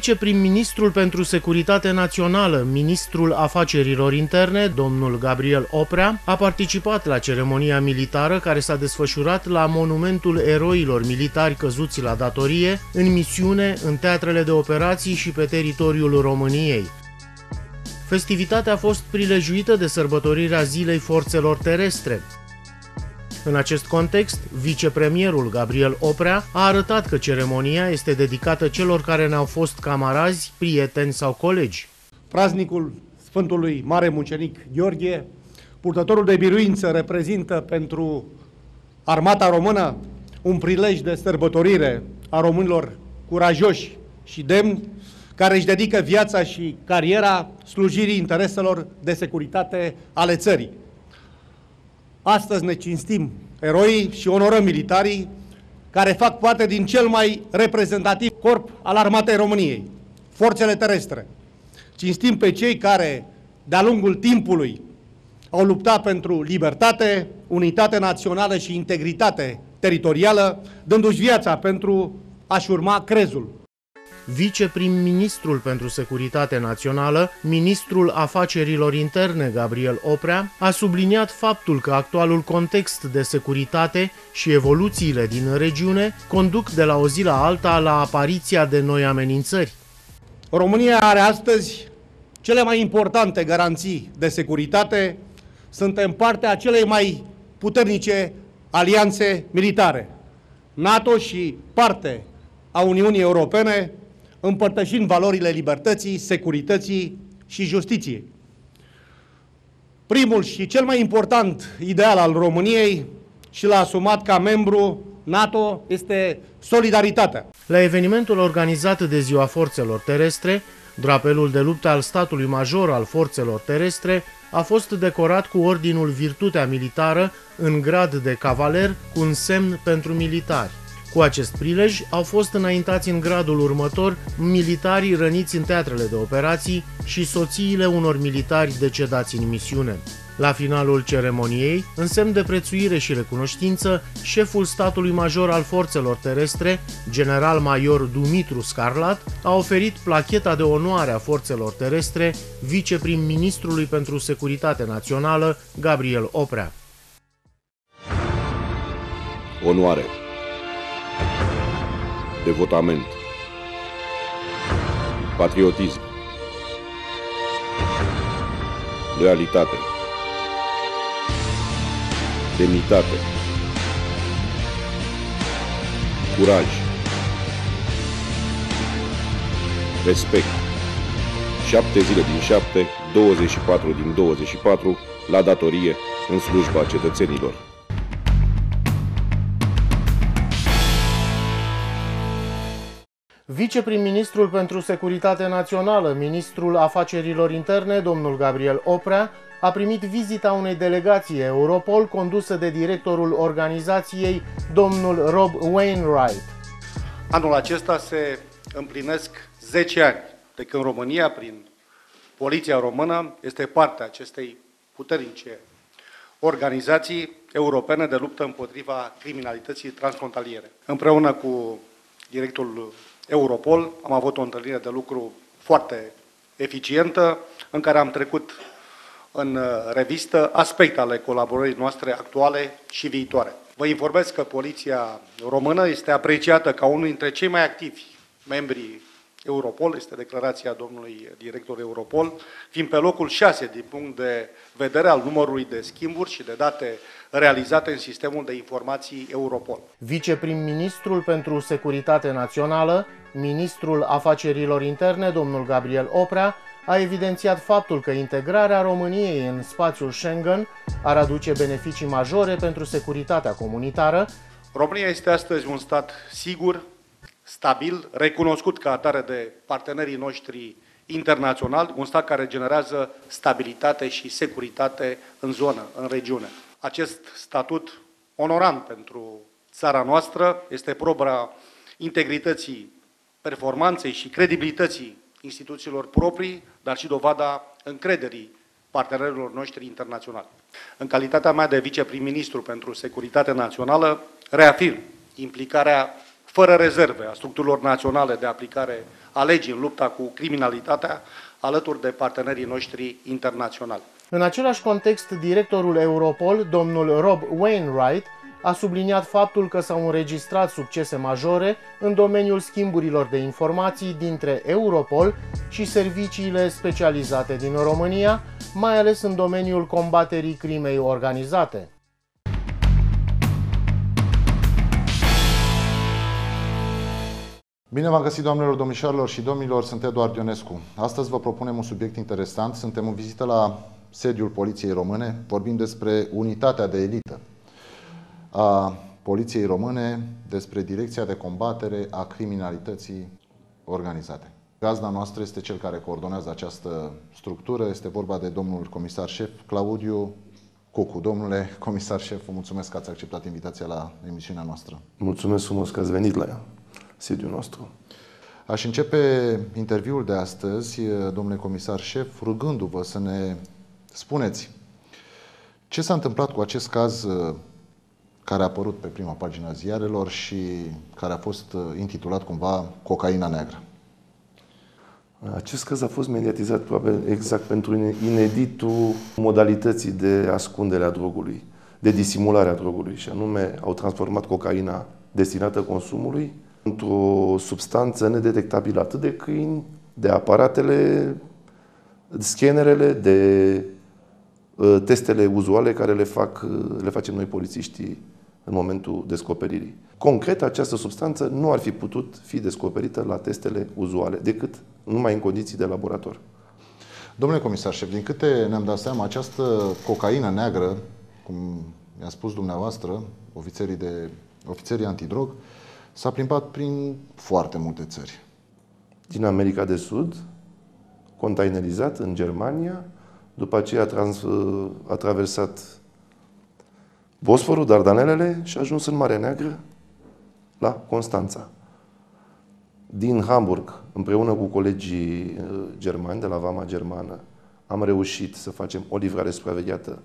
Viceprim-ministrul pentru Securitate Națională, ministrul afacerilor interne, domnul Gabriel Oprea, a participat la ceremonia militară care s-a desfășurat la Monumentul Eroilor Militari Căzuți la Datorie, în misiune, în teatrele de operații și pe teritoriul României. Festivitatea a fost prilejuită de sărbătorirea Zilei Forțelor Terestre, în acest context, vicepremierul Gabriel Oprea a arătat că ceremonia este dedicată celor care ne-au fost camarazi, prieteni sau colegi. Praznicul Sfântului Mare Mucenic Gheorghe, purtătorul de biruință, reprezintă pentru armata română un prilej de sărbătorire a românilor curajoși și demni, care își dedică viața și cariera slujirii intereselor de securitate ale țării. Astăzi ne cinstim eroii și onorăm militarii care fac parte din cel mai reprezentativ corp al armatei României, forțele terestre. Cinstim pe cei care, de-a lungul timpului, au luptat pentru libertate, unitate națională și integritate teritorială, dându-și viața pentru a-și urma crezul viceprim-ministrul pentru Securitate Națională, ministrul afacerilor interne Gabriel Oprea, a subliniat faptul că actualul context de securitate și evoluțiile din regiune conduc de la o zi la alta la apariția de noi amenințări. România are astăzi cele mai importante garanții de securitate, suntem partea celei mai puternice alianțe militare, NATO și parte a Uniunii Europene, împărtășind valorile libertății, securității și justiției. Primul și cel mai important ideal al României și l-a asumat ca membru NATO este solidaritatea. La evenimentul organizat de Ziua Forțelor Terestre, drapelul de luptă al statului major al forțelor terestre a fost decorat cu ordinul Virtutea Militară în grad de cavaler cu un semn pentru militari. Cu acest prilej au fost înaintați în gradul următor militarii răniți în teatrele de operații și soțiile unor militari decedați în misiune. La finalul ceremoniei, în semn de prețuire și recunoștință, șeful statului major al forțelor terestre, general-major Dumitru Scarlat, a oferit placheta de onoare a forțelor terestre viceprim-ministrului pentru securitate națională, Gabriel Oprea. Onoare devotament, patriotism, loialitate, demnitate, curaj, respect. 7 zile din 7, 24 din 24, la datorie, în slujba cetățenilor. Viceprim-ministrul pentru Securitate Națională, ministrul afacerilor interne, domnul Gabriel Oprea, a primit vizita unei delegații Europol condusă de directorul organizației, domnul Rob Wainwright. Anul acesta se împlinesc 10 ani de când România, prin Poliția Română, este parte a acestei puternice organizații europene de luptă împotriva criminalității transfrontaliere. Împreună cu directorul Europol. Am avut o întâlnire de lucru foarte eficientă, în care am trecut în uh, revistă aspecte ale colaborării noastre actuale și viitoare. Vă informez că Poliția Română este apreciată ca unul dintre cei mai activi membri Europol, este declarația domnului director Europol, fiind pe locul 6 din punct de vedere al numărului de schimburi și de date realizate în sistemul de informații Europol. Viceprim-ministrul pentru Securitate Națională, ministrul afacerilor interne, domnul Gabriel Oprea, a evidențiat faptul că integrarea României în spațiul Schengen ar aduce beneficii majore pentru securitatea comunitară. România este astăzi un stat sigur, stabil, recunoscut ca atare de partenerii noștri internaționali, un stat care generează stabilitate și securitate în zonă, în regiune. Acest statut onorant pentru țara noastră este probra integrității, performanței și credibilității instituțiilor proprii, dar și dovada încrederii partenerilor noștri internaționali. În calitatea mea de viceprim-ministru pentru securitate națională, reafirm implicarea fără rezerve a structurilor naționale de aplicare a legii în lupta cu criminalitatea, alături de partenerii noștri internaționali. În același context, directorul Europol, domnul Rob Wainwright, a subliniat faptul că s-au înregistrat succese majore în domeniul schimburilor de informații dintre Europol și serviciile specializate din România, mai ales în domeniul combaterii crimei organizate. Bine v-am găsit, doamnelor, domnișoarelor și domnilor, sunt Eduard Ionescu. Astăzi vă propunem un subiect interesant. Suntem în vizită la sediul Poliției Române. Vorbim despre unitatea de elită a Poliției Române, despre Direcția de Combatere a Criminalității Organizate. Gazda noastră este cel care coordonează această structură. Este vorba de domnul comisar șef Claudiu Cucu. Domnule comisar șef, vă mulțumesc că ați acceptat invitația la emisiunea noastră. Mulțumesc frumos că ați venit la ea sediul nostru. Aș începe interviul de astăzi, domnule comisar șef, rugându-vă să ne spuneți ce s-a întâmplat cu acest caz uh, care a apărut pe prima pagina a ziarelor și care a fost uh, intitulat cumva Cocaina Neagră. Acest caz a fost mediatizat probabil exact pentru ineditul modalității de ascundere a drogului, de disimulare a drogului, și anume au transformat cocaina destinată consumului într-o substanță nedetectabilă atât de câini, de aparatele, scanerele, de uh, testele uzuale care le, fac, uh, le facem noi polițiștii în momentul descoperirii. Concret, această substanță nu ar fi putut fi descoperită la testele uzuale, decât numai în condiții de laborator. Domnule comisar șef, din câte ne-am dat seama, această cocaină neagră, cum mi-a spus dumneavoastră, ofițerii, de, ofițerii antidrog, S-a plimbat prin foarte multe țări. Din America de Sud, containerizat în Germania, după aceea a, trans, a traversat Bosforul, Dardanelele și a ajuns în Marea Neagră, la Constanța. Din Hamburg, împreună cu colegii uh, germani de la Vama Germană, am reușit să facem o livrare supravegheată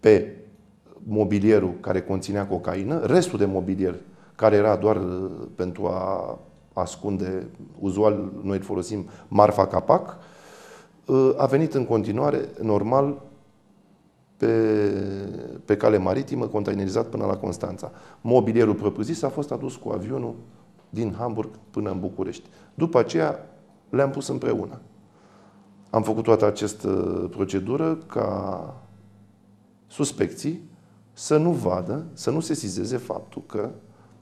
pe mobilierul care conținea cocaină, restul de mobilier care era doar uh, pentru a ascunde, uzual noi îl folosim, marfa capac, uh, a venit în continuare, normal, pe, pe cale maritimă, containerizat până la Constanța. Mobilierul propriu-zis a fost adus cu avionul din Hamburg până în București. După aceea le-am pus împreună. Am făcut toată această procedură ca suspecții să nu vadă, să nu se sizeze faptul că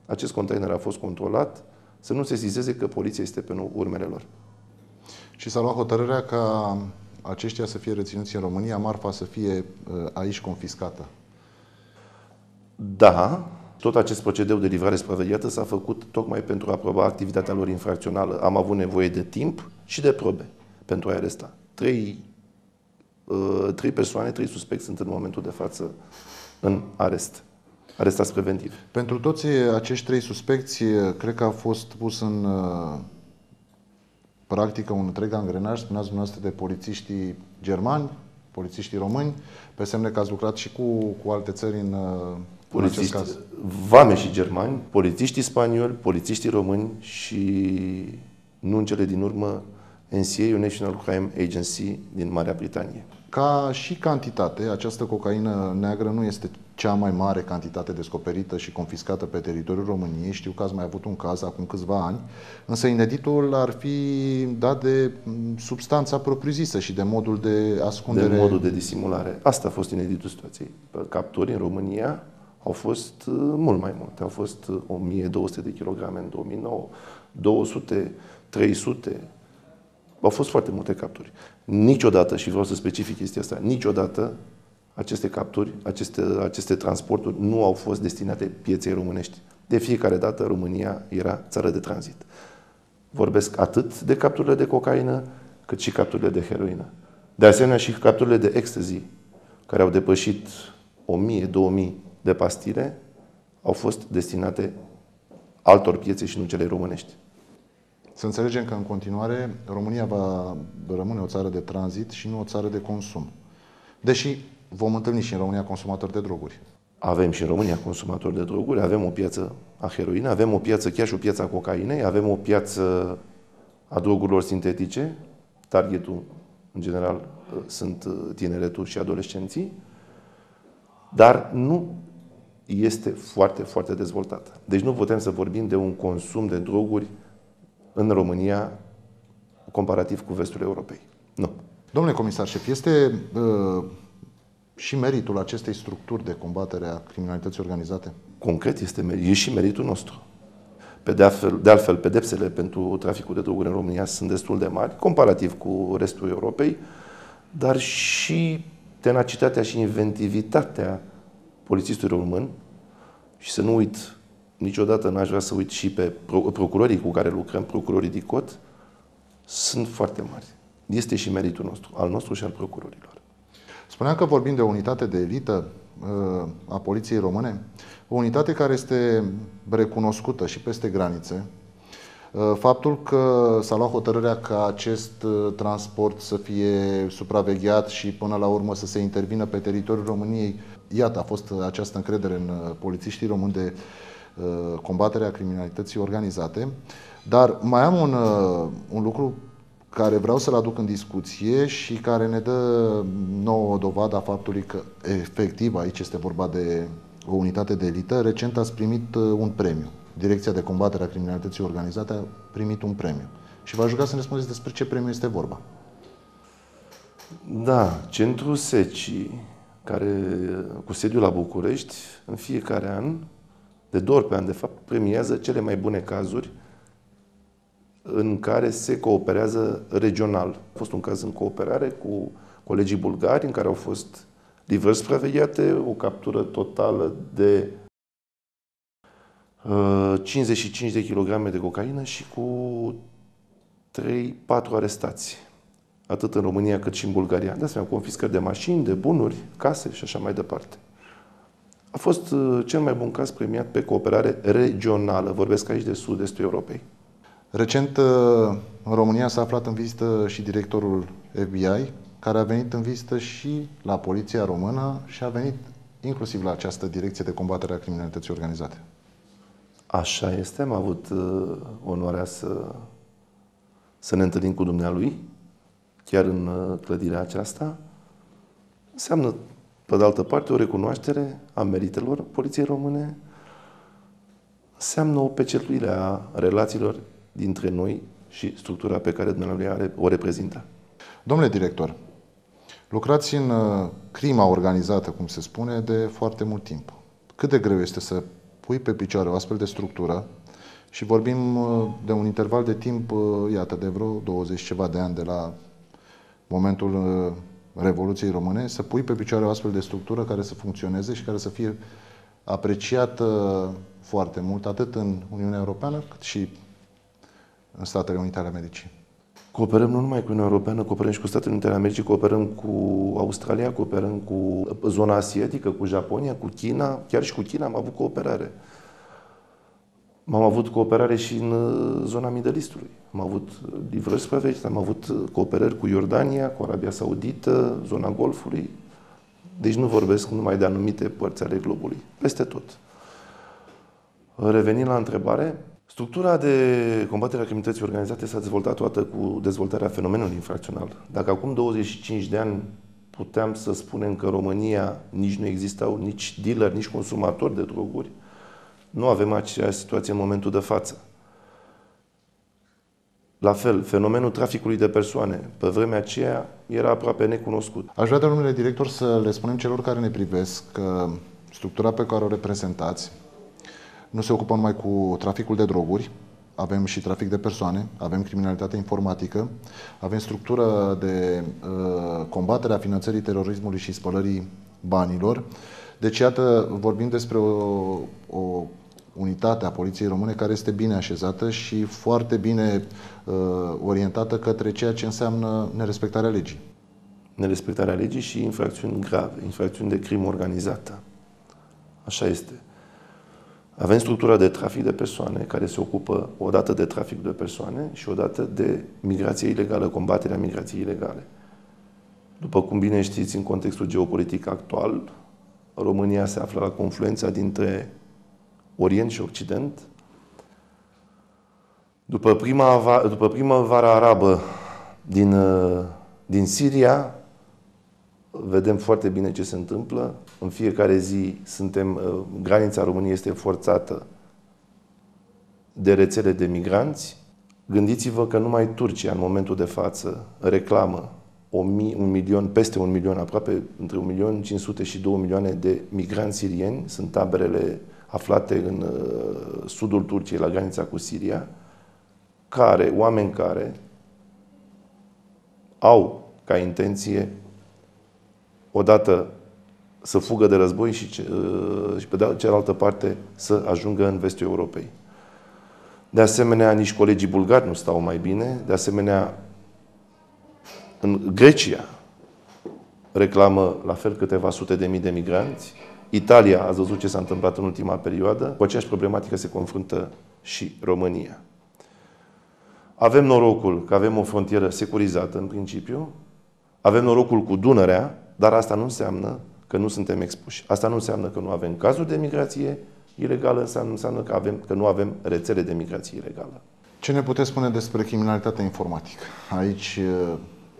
acest container a fost controlat, să nu se zizeze că poliția este pe urmele lor. Și s-a luat hotărârea ca aceștia să fie reținuți în România, marfa să fie uh, aici confiscată. Da, tot acest procedeu de livrare supravegheată s-a făcut tocmai pentru a aproba activitatea lor infracțională. Am avut nevoie de timp și de probe pentru a aresta. Trei, uh, trei persoane, trei suspecți sunt în momentul de față în arest arestați preventiv. Pentru toți acești trei suspecți, cred că a fost pus în uh, practică un întreg angrenaj, spuneați dumneavoastră, de polițiștii germani, polițiștii români, pe semne că ați lucrat și cu, cu alte țări în, uh, polițiști, în acest caz. Vame și germani, polițiștii spanioli, polițiștii români și, nu în cele din urmă, NCA, National Crime Agency din Marea Britanie. Ca și cantitate, această cocaină neagră nu este cea mai mare cantitate descoperită și confiscată pe teritoriul României. Știu că ați mai avut un caz acum câțiva ani, însă ineditul ar fi dat de substanța propriu-zisă și de modul de ascundere. De modul de disimulare. Asta a fost ineditul situației. Capturi în România au fost uh, mult mai multe. Au fost 1200 uh, de kilograme în 2009, 200, 300, au fost foarte multe capturi. Niciodată, și vreau să specific chestia asta, niciodată aceste capturi, aceste, aceste transporturi nu au fost destinate pieței românești. De fiecare dată România era țară de tranzit. Vorbesc atât de capturile de cocaină, cât și capturile de heroină. De asemenea și capturile de ecstasy, care au depășit 1000-2000 de pastile, au fost destinate altor piețe și nu cele românești. Să înțelegem că în continuare România va rămâne o țară de tranzit și nu o țară de consum. Deși vom întâlni și în România consumatori de droguri. Avem și în România consumatori de droguri, avem o piață a heroinei, avem o piață, chiar și o piață a cocainei, avem o piață a drogurilor sintetice, targetul, în general, sunt tineretul și adolescenții, dar nu este foarte, foarte dezvoltată. Deci nu putem să vorbim de un consum de droguri în România comparativ cu vestul Europei. Nu. Domnule comisar șef, este uh, și meritul acestei structuri de combatere a criminalității organizate? Concret, este, e și meritul nostru. Pe de, altfel, de altfel, pedepsele pentru traficul de droguri în România sunt destul de mari, comparativ cu restul Europei, dar și tenacitatea și inventivitatea polițistului român, și să nu uit, niciodată n-aș vrea să uit și pe procurorii cu care lucrăm, procurorii DICOT, sunt foarte mari. Este și meritul nostru, al nostru și al procurorilor. Spuneam că vorbim de o unitate de elită uh, a poliției române, o unitate care este recunoscută și peste granițe. Uh, faptul că s-a luat hotărârea ca acest uh, transport să fie supravegheat și până la urmă să se intervină pe teritoriul României, iată, a fost această încredere în polițiștii români de combaterea criminalității organizate. Dar mai am un, un lucru care vreau să-l aduc în discuție și care ne dă nouă dovadă a faptului că efectiv aici este vorba de o unitate de elită. Recent ați primit uh, un premiu. Direcția de combatere a criminalității organizate a primit un premiu. Și v-aș ruga să ne spuneți despre ce premiu este vorba. Da, Centrul SECI, care cu sediul la București, în fiecare an, de două ori pe an, de fapt, premiază cele mai bune cazuri în care se cooperează regional. A fost un caz în cooperare cu colegii bulgari, în care au fost divers supravegheate, o captură totală de uh, 55 de kilograme de cocaină și cu 3-4 arestați. Atât în România cât și în Bulgaria. De asemenea, confiscări de mașini, de bunuri, case și așa mai departe. A fost uh, cel mai bun caz premiat pe cooperare regională. Vorbesc aici de sud-estul Europei. Recent, uh, în România s-a aflat în vizită și directorul FBI, care a venit în vizită și la Poliția Română și a venit inclusiv la această direcție de combatere a criminalității organizate. Așa este, am avut uh, onoarea să, să ne întâlnim cu dumnealui, chiar în uh, clădirea aceasta. Înseamnă, pe de altă parte, o recunoaștere a meritelor Poliției Române, înseamnă o pecetuire a relațiilor dintre noi și structura pe care dumneavoastră o reprezintă. Domnule director, lucrați în uh, crima organizată, cum se spune, de foarte mult timp. Cât de greu este să pui pe picioare o astfel de structură și vorbim uh, de un interval de timp, uh, iată, de vreo 20 ceva de ani de la momentul Revoluției Române, să pui pe picioare o astfel de structură care să funcționeze și care să fie apreciată foarte mult, atât în Uniunea Europeană, cât și în Statele Unite ale Americii. Cooperăm nu numai cu Uniunea Europeană, cooperăm și cu Statele Unite ale Americii, cooperăm cu Australia, cooperăm cu zona asiatică, cu Japonia, cu China, chiar și cu China am avut cooperare. Am avut cooperare și în uh, zona Middle Eastului. Am avut diverse supravegheți, am avut uh, cooperări cu Iordania, cu Arabia Saudită, zona Golfului. Deci nu vorbesc numai de anumite părți ale globului, peste tot. Revenind la întrebare, Structura de combatere a criminalității organizate s-a dezvoltat toată cu dezvoltarea fenomenului infracțional. Dacă acum 25 de ani puteam să spunem că în România nici nu existau nici dealer, nici consumatori de droguri, nu avem aceeași situație în momentul de față. La fel, fenomenul traficului de persoane, pe vremea aceea, era aproape necunoscut. Aș vrea, domnule director, să le spunem celor care ne privesc că structura pe care o reprezentați nu se ocupă numai cu traficul de droguri, avem și trafic de persoane, avem criminalitate informatică, avem structură de uh, combatere a finanțării terorismului și spălării banilor. Deci, iată, vorbim despre o, o unitate a Poliției Române care este bine așezată și foarte bine uh, orientată către ceea ce înseamnă nerespectarea legii. Nerespectarea legii și infracțiuni grave, infracțiuni de crimă organizată. Așa este. Avem structura de trafic de persoane care se ocupă odată de trafic de persoane și odată de migrație ilegală, combaterea migrației ilegale. După cum bine știți, în contextul geopolitic actual, România se află la confluența dintre Orient și Occident. După prima, după primăvara arabă din, din Siria, vedem foarte bine ce se întâmplă. În fiecare zi suntem, granița României este forțată de rețele de migranți. Gândiți-vă că numai Turcia, în momentul de față, reclamă un milion, peste un milion, aproape între un milion 500 și 2 milioane de migranți sirieni. Sunt taberele aflate în uh, sudul Turciei, la granița cu Siria, care, oameni care au ca intenție odată să fugă de război și, uh, și pe de cealaltă parte să ajungă în vestul Europei. De asemenea, nici colegii bulgari nu stau mai bine. De asemenea, în Grecia reclamă la fel câteva sute de mii de migranți. Italia, a văzut ce s-a întâmplat în ultima perioadă. Cu aceeași problematică se confruntă și România. Avem norocul că avem o frontieră securizată în principiu, avem norocul cu Dunărea, dar asta nu înseamnă că nu suntem expuși. Asta nu înseamnă că nu avem cazuri de migrație ilegală, înseamnă, înseamnă că, avem, că nu avem rețele de migrație ilegală. Ce ne puteți spune despre criminalitatea informatică? Aici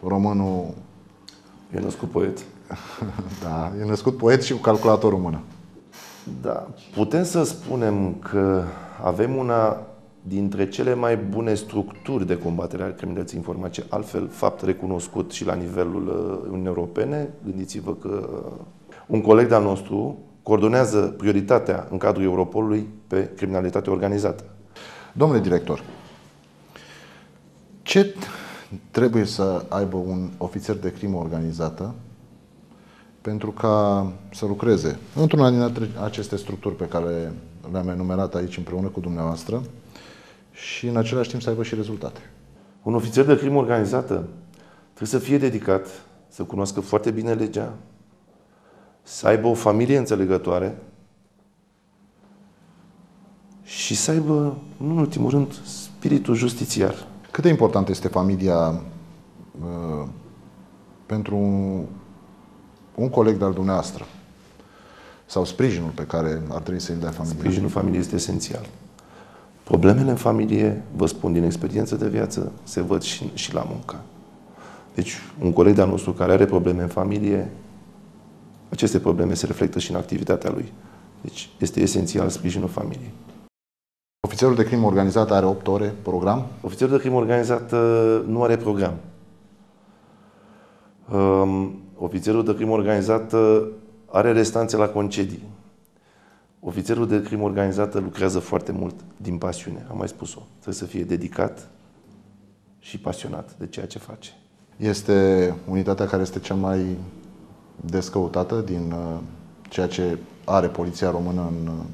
românul... E născut poet. da, e născut poet și cu calculator română. Da, putem să spunem că avem una dintre cele mai bune structuri de combatere a criminalității informatice, altfel fapt recunoscut și la nivelul uh, Uniunii Europene. Gândiți-vă că un coleg de-al nostru coordonează prioritatea în cadrul Europolului pe criminalitate organizată. Domnule director, ce trebuie să aibă un ofițer de crimă organizată pentru ca să lucreze într-una din aceste structuri pe care le-am enumerat aici împreună cu dumneavoastră și în același timp să aibă și rezultate. Un ofițer de crimă organizată trebuie să fie dedicat, să cunoască foarte bine legea, să aibă o familie înțelegătoare și să aibă, nu în ultimul rând, spiritul justițiar. Cât de important este familia uh, pentru un, un coleg de-al dumneavoastră? Sau sprijinul pe care ar trebui să-l dea familia? Sprijinul familiei este esențial. Problemele în familie, vă spun din experiență de viață, se văd și, și la muncă. Deci, un coleg de-al nostru care are probleme în familie, aceste probleme se reflectă și în activitatea lui. Deci, este esențial sprijinul familiei. Ofițerul de crimă organizată are 8 ore program? Ofițerul de crimă organizată nu are program. Um, ofițerul de crimă organizată are restanțe la concedii. Ofițerul de crimă organizată lucrează foarte mult din pasiune, am mai spus-o. Trebuie să fie dedicat și pasionat de ceea ce face. Este unitatea care este cea mai descăutată din uh, ceea ce are poliția română în uh,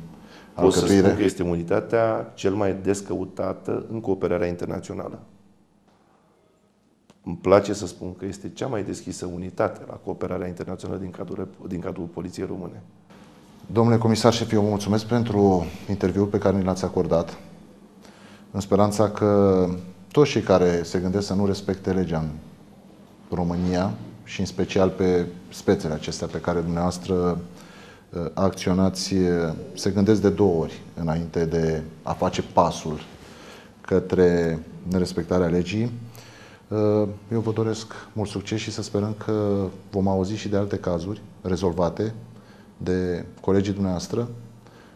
Pot să spun că este unitatea cel mai descăutată în cooperarea internațională. Îmi place să spun că este cea mai deschisă unitate la cooperarea internațională din cadrul, din cadrul Poliției Române. Domnule comisar șef, eu vă mulțumesc pentru interviul pe care ni l-ați acordat, în speranța că toți cei care se gândesc să nu respecte legea în România și în special pe spețele acestea pe care dumneavoastră Uh, acționați uh, se gândesc de două ori înainte de a face pasul către nerespectarea legii. Uh, eu vă doresc mult succes și să sperăm că vom auzi și de alte cazuri rezolvate de colegii dumneavoastră,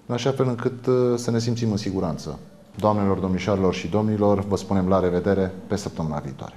în așa fel încât să ne simțim în siguranță. Doamnelor, domnișoarelor și domnilor, vă spunem la revedere pe săptămâna viitoare.